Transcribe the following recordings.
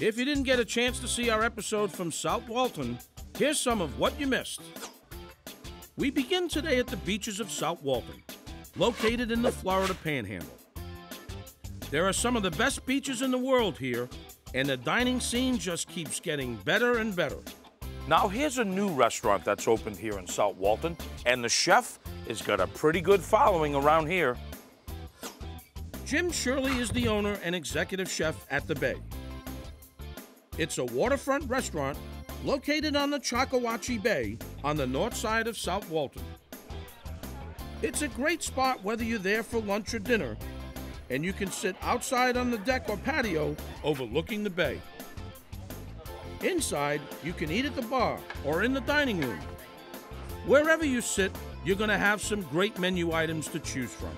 If you didn't get a chance to see our episode from South Walton, here's some of what you missed. We begin today at the beaches of South Walton, located in the Florida Panhandle. There are some of the best beaches in the world here, and the dining scene just keeps getting better and better. Now, here's a new restaurant that's opened here in South Walton, and the chef has got a pretty good following around here. Jim Shirley is the owner and executive chef at the Bay. It's a waterfront restaurant located on the Choctawhatchee Bay on the north side of South Walton. It's a great spot whether you're there for lunch or dinner, and you can sit outside on the deck or patio overlooking the bay. Inside, you can eat at the bar or in the dining room. Wherever you sit, you're going to have some great menu items to choose from.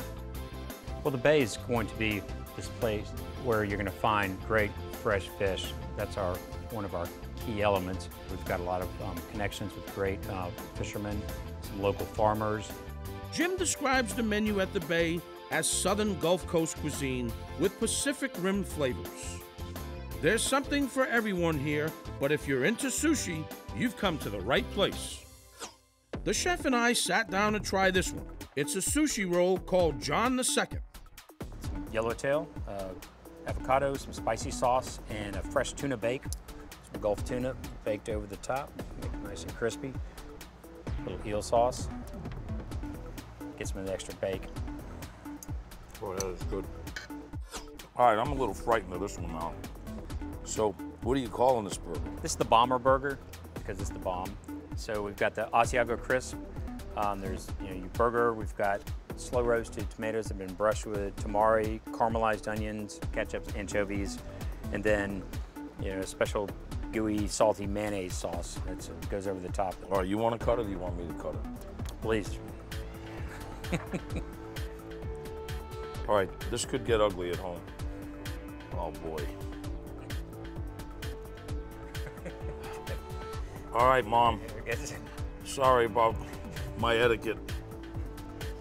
Well, the bay is going to be this place where you're going to find great fresh fish. That's our one of our key elements. We've got a lot of um, connections with great uh, fishermen, some local farmers. Jim describes the menu at the Bay as Southern Gulf Coast cuisine with Pacific Rim flavors. There's something for everyone here, but if you're into sushi, you've come to the right place. The chef and I sat down to try this one. It's a sushi roll called John the Second. Yellowtail, uh, avocado, some spicy sauce, and a fresh tuna bake. Some Gulf tuna baked over the top, make it nice and crispy. A little eel sauce. Get some of the extra bake. Oh, that is good. All right, I'm a little frightened of this one now. So, what are you calling this burger? This is the bomber burger because it's the bomb. So we've got the Asiago crisp. Um, there's you know your burger. We've got slow roasted tomatoes have been brushed with tamari, caramelized onions, ketchup, anchovies, and then you know a special gooey salty mayonnaise sauce that goes over the top. All right, you want to cut it or you want me to cut it? Please. All right, this could get ugly at home. Oh boy. All right, Mom. Sorry about my etiquette.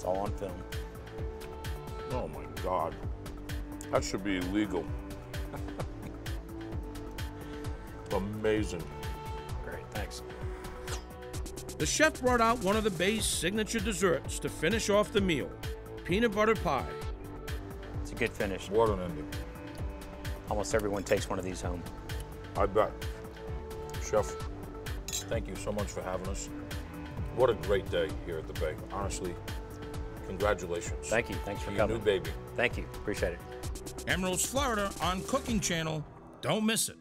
All on film. Oh my God. That should be illegal. Amazing. Great, thanks. The chef brought out one of the Bay's signature desserts to finish off the meal peanut butter pie. It's a good finish. What an ending. Almost everyone takes one of these home. I bet. Chef, thank you so much for having us. What a great day here at the Bay. Honestly, congratulations. Thank you. Thanks for your coming. new baby. Thank you. Appreciate it. Emeril's, Florida on Cooking Channel. Don't miss it.